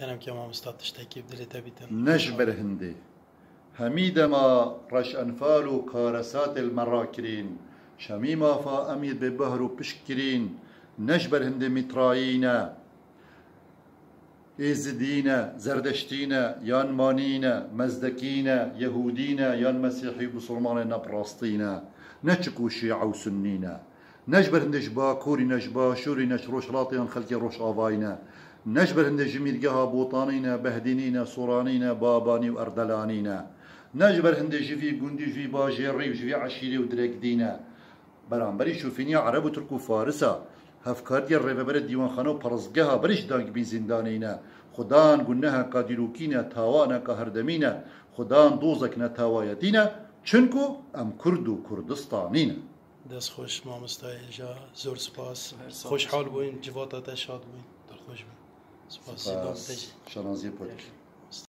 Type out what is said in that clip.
که ما مستاد تشتکی بدلت بیتن. نجبر هندي هميدما رش أنفال كارسات المراكرين شميما فا أميد ببهر بشكرين نجبر هندي متراينا إزدينا زردشتينا يان مانينا مزدكينا يهودينا يان مسيحي بصرمان نبراستينا نشكو شيعة وسنينا نجبر هندش باكوري نجبا شوري نشروش راطيان خلقي روش آفاينا نجبر هندش جميرقها بوطانينا بهدينينا صورانينا باباني وأردلانينا نجبر هندش في قندي في باجيري وفي عشيري ودريك دينا برانبري شوفيني عرب وترك وفارسا هفكار ديال الربابر الديوان خانو برزقها بريش دانك بين زندانينا خدان قلناها قادروكينا تاوانا كهردمينا خدان دوزكنا تاوايتينا چنكو ام كردو كردستانينا دست خوش ما مستای جا زور سپاس. خوش حال بوین. جواتات شاد بوین. در خوش Merci, bon